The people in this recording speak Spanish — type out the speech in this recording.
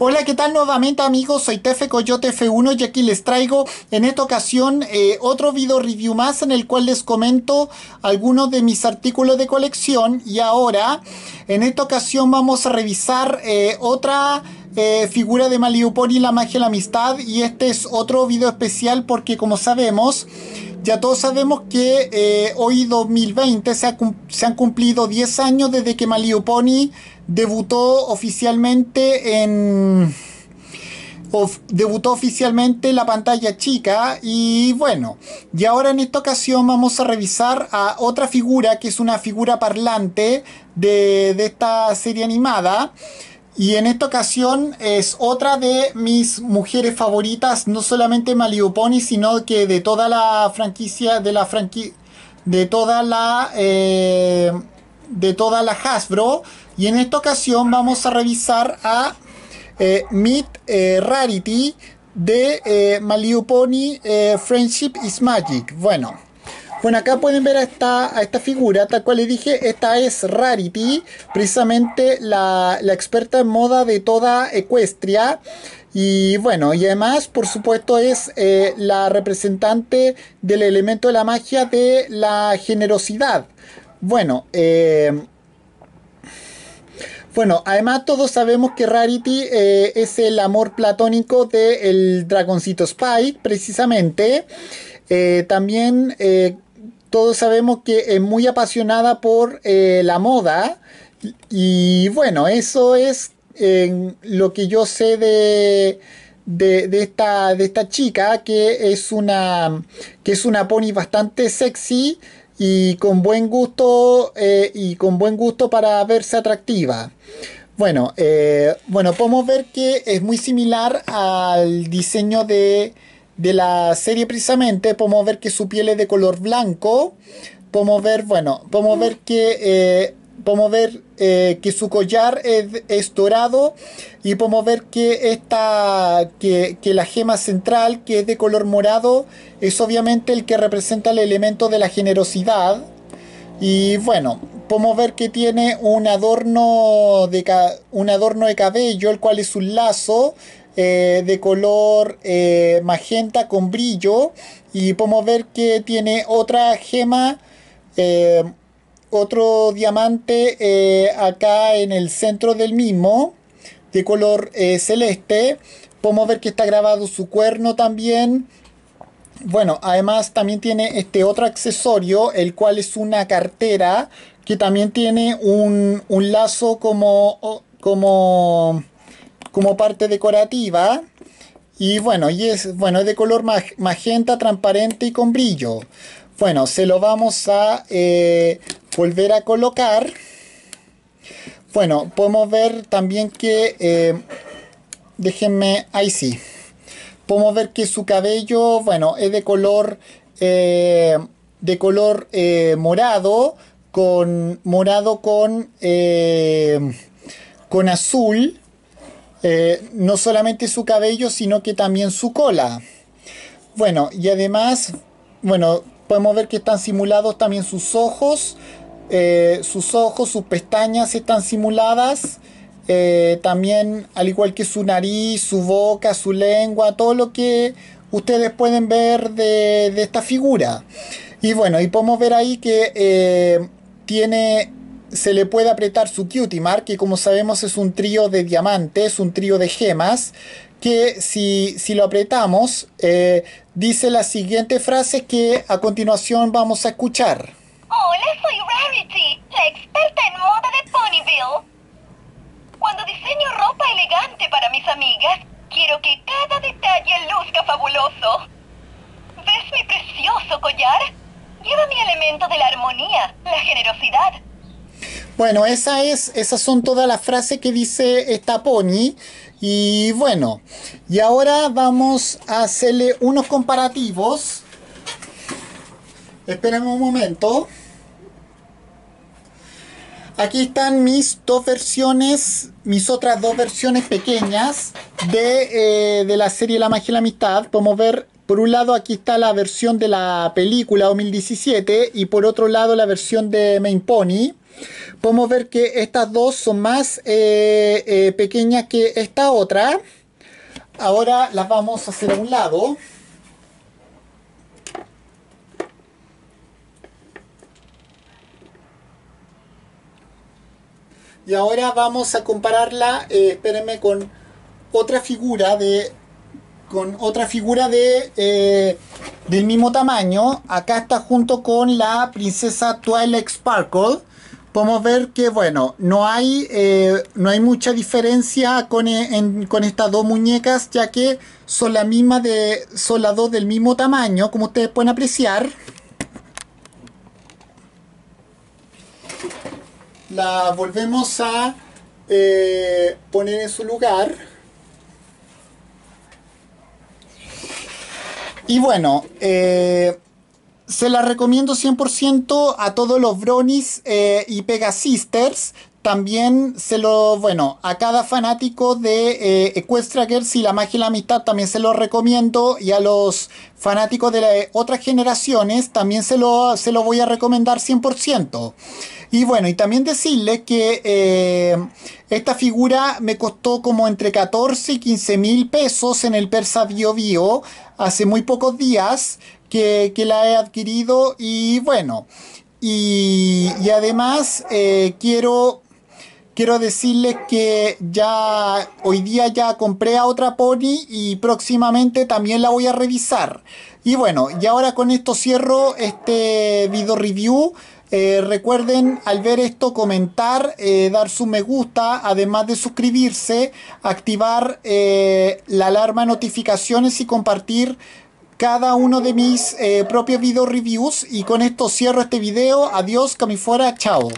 Hola, ¿qué tal nuevamente amigos? Soy Tefe Coyote F1 y aquí les traigo en esta ocasión eh, otro video review más en el cual les comento algunos de mis artículos de colección y ahora en esta ocasión vamos a revisar eh, otra eh, figura de Maliuponi, la magia de la amistad y este es otro video especial porque como sabemos ya todos sabemos que hoy 2020 se, se, han cumplido 10 años desde que Maliuponi debutó oficialmente en debutó oficialmente la pantalla chica y bueno, y ahora en esta ocasión vamos a revisar a otra figura que es una figura parlante de, de esta serie animada y en esta ocasión es otra de mis mujeres favoritas, no solamente Pony sino que de toda la franquicia, de la franquicia, de toda la, eh, de toda la Hasbro. Y en esta ocasión vamos a revisar a eh, Meet eh, Rarity de eh, Pony eh, Friendship is Magic. Bueno, bueno, acá pueden ver a esta, a esta figura, tal cual les dije, esta es Rarity, precisamente la, la experta en moda de toda Ecuestria. Y bueno, y además, por supuesto, es la representante del elemento de la magia de la generosidad. Bueno, eh, bueno, además todos sabemos que Rarity eh, es el amor platónico del dragoncito Spike, precisamente. Eh, también eh, todos sabemos que es muy apasionada por la moda. Y bueno, eso es lo que yo sé de, de, esta, de esta chica, que es una, que es una pony bastante sexy y con buen gusto eh, y con buen gusto para verse atractiva. Bueno, eh, bueno, podemos ver que es muy similar al diseño de, de, la serie precisamente. Podemos ver que su piel es de color blanco. Podemos ver, bueno, podemos ver que eh, podemos ver eh, que su collar es, dorado y podemos ver que, esta, que, la gema central, que es de color morado, es obviamente el que representa el elemento de la generosidad. Y bueno, podemos ver que tiene un adorno de, un adorno de cabello, el cual es un lazo eh, de color eh, magenta con brillo. Y podemos ver que tiene otra gema otro diamante eh, acá en el centro del mismo, de color eh, celeste. Podemos ver que está grabado su cuerno también. Bueno, además también tiene este otro accesorio, el cual es una cartera que también tiene un, lazo como, como, como parte decorativa. Y bueno, y es, bueno, es de color magenta, transparente y con brillo. Bueno, se lo vamos a eh, volver a colocar. Bueno, podemos ver también que, eh, déjenme, ahí sí. Podemos ver que su cabello, bueno, es de color, eh, de color morado, con morado con, con azul. No solamente su cabello, sino que también su cola. Bueno, y además, bueno, podemos ver que están simulados también sus ojos, eh, sus ojos, sus pestañas están simuladas. Eh, también, al igual que su nariz, su boca, su lengua, todo lo que ustedes pueden ver de, esta figura. Y bueno, y podemos ver ahí que eh, tiene, se le puede apretar su cutie mark, que como sabemos es un trío de diamantes, un trío de gemas, que si, si lo apretamos, dice la siguiente frase que a continuación vamos a escuchar. Hola, soy Rarity, la experta en moda de Ponyville. Cuando diseño ropa elegante para mis amigas, quiero que cada detalle luzca fabuloso. ¿Ves mi precioso collar? Lleva mi elemento de la armonía, la generosidad. Bueno, esa es, esas son todas las frases que dice esta pony. Y bueno, y ahora vamos a hacerle unos comparativos. Esperen un momento. Aquí están mis dos versiones, mis otras dos versiones pequeñas de, eh, la serie La magia y la amistad. Podemos ver, por un lado aquí está la versión de la película 2017 y por otro lado la versión de Main Pony. Podemos ver que estas dos son más eh, eh, pequeñas que esta otra. Ahora las vamos a hacer a un lado. Y ahora vamos a compararla, eh, espérenme, con otra figura de con otra figura de del mismo tamaño. Acá está junto con la princesa Twilight Sparkle. Podemos ver que bueno, no hay, eh, no hay mucha diferencia con, eh, con, estas dos muñecas, ya que son las mismas de. son las dos del mismo tamaño, como ustedes pueden apreciar. La volvemos a poner en su lugar. Y bueno, eh, se la recomiendo 100% a todos los Bronies eh, y Pegasisters. También se lo, bueno, a cada fanático de eh, Girls y la magia y la amistad también se lo recomiendo. Y a los fanáticos de otras generaciones también se lo, se lo voy a recomendar 100%. Y bueno, y también decirles que eh, esta figura me costó como entre 14 y 15 mil pesos en el Persa Bio Bio hace muy pocos días que, la he adquirido y bueno, y, además eh, quiero quiero decirles que ya hoy día ya compré a otra pony y próximamente también la voy a revisar. Y bueno, y ahora con esto cierro este video review. Eh, recuerden al ver esto comentar, eh, dar su me gusta, además de suscribirse, activar eh, la alarma notificaciones y compartir cada uno de mis propios video reviews. Y con esto cierro este video. Adiós, fuera chao.